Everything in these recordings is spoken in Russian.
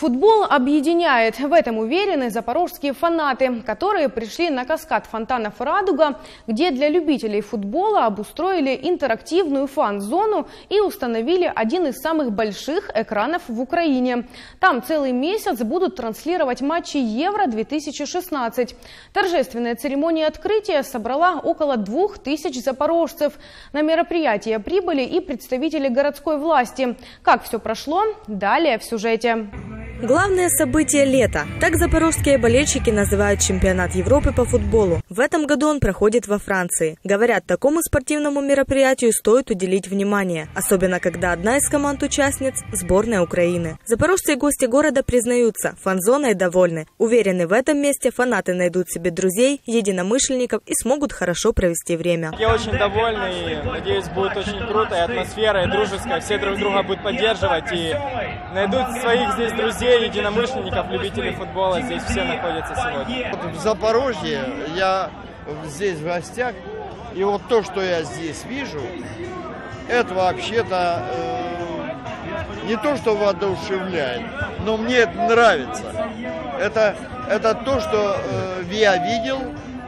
Футбол объединяет. В этом уверены запорожские фанаты, которые пришли на каскад фонтанов «Радуга», где для любителей футбола обустроили интерактивную фан-зону и установили один из самых больших экранов в Украине. Там целый месяц будут транслировать матчи Евро-2016. Торжественная церемония открытия собрала около двух тысяч запорожцев. На мероприятие прибыли и представители городской власти. Как все прошло? Далее в сюжете. Главное событие лета. Так запорожские болельщики называют чемпионат Европы по футболу. В этом году он проходит во Франции. Говорят, такому спортивному мероприятию стоит уделить внимание, особенно когда одна из команд-участниц – сборная Украины. Запорожцы и гости города признаются, фан-зоной довольны. Уверены, в этом месте фанаты найдут себе друзей, единомышленников и смогут хорошо провести время. Я очень довольный, надеюсь, будет очень круто, и атмосфера, и дружеская, все друг друга будут поддерживать, и найдут своих здесь друзей, друзей, единомышленников, любителей футбола здесь все находятся сегодня. В Запорожье я здесь в гостях, и вот то, что я здесь вижу, это вообще-то э, не то, что воодушевляет, но мне это нравится. Это, это то, что э, я видел,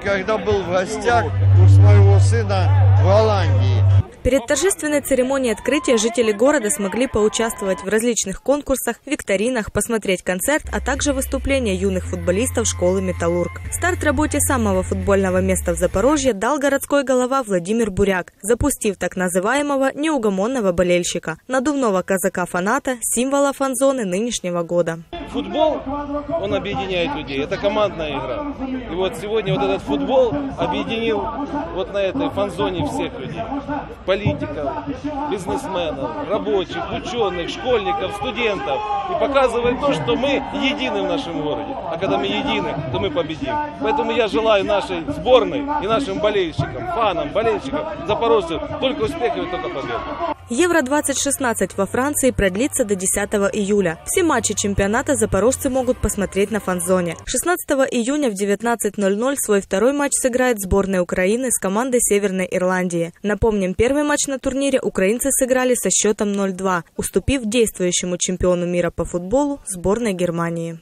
когда был в гостях у своего сына в Голландии. Перед торжественной церемонией открытия жители города смогли поучаствовать в различных конкурсах, викторинах, посмотреть концерт, а также выступления юных футболистов школы «Металлург». Старт работе самого футбольного места в Запорожье дал городской голова Владимир Буряк, запустив так называемого неугомонного болельщика, надувного казака-фаната, символа фанзоны нынешнего года. Футбол, он объединяет людей, это командная игра. И вот сегодня вот этот футбол объединил вот на этой фанзоне всех людей политиков, бизнесменов, рабочих, ученых, школьников, студентов. И показывает то, что мы едины в нашем городе. А когда мы едины, то мы победим. Поэтому я желаю нашей сборной и нашим болельщикам, фанам, болельщикам, запорожцев только успехов и только побед. Евро-2016 во Франции продлится до 10 июля. Все матчи чемпионата запорожцы могут посмотреть на фан-зоне. 16 июня в 19.00 свой второй матч сыграет сборная Украины с командой Северной Ирландии. Напомним, первый матч на турнире украинцы сыграли со счетом 0-2, уступив действующему чемпиону мира по футболу сборной Германии.